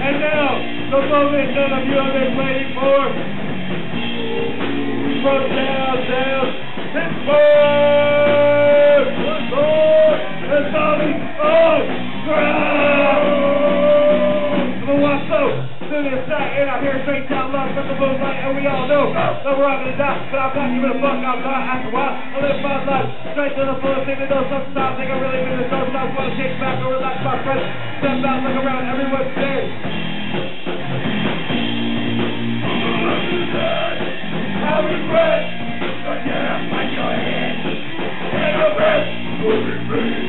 And now, the moment none of you have been waiting for. From downtown Pittsburgh, Pittsburgh, the Tommy on ground. The Wasso, to the side, and I'm here straight down love from the moonlight, and we all know that we're all gonna die, but I'm not giving a fuck, I'm not after a while. I live my life straight to the fullest, even though sometimes I can really mean the so I wanna kick back or relax my friends, step out, look around, everyone's dead. I regret. Yeah, fight your head. Take a breath. Tommy's always running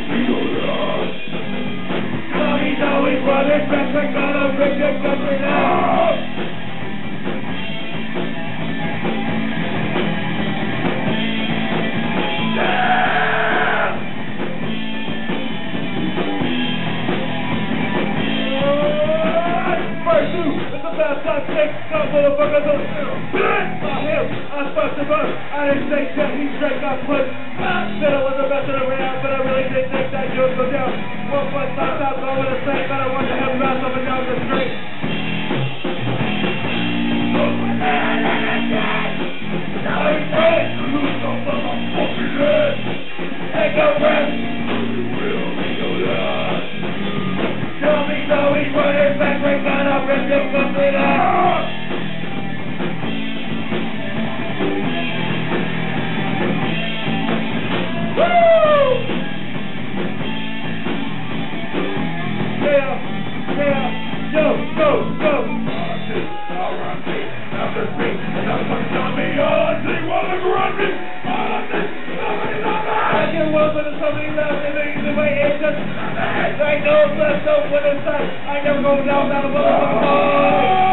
back, we're gonna rip your country now. The best I take. Motherfuckers on By him, I fucked him up. I didn't think that he straight got put. Said I was the best of the round, but I really didn't think that you would go down. One foot, five times over the same, but I want to have bounce up and down the street. Now. Tell me so he's running back, we're gonna rip your country down. Woo! Yeah, yeah, yo, go, go. I somebody left and they the way it's I know left no one inside. I never go down that motherfucker. I swear.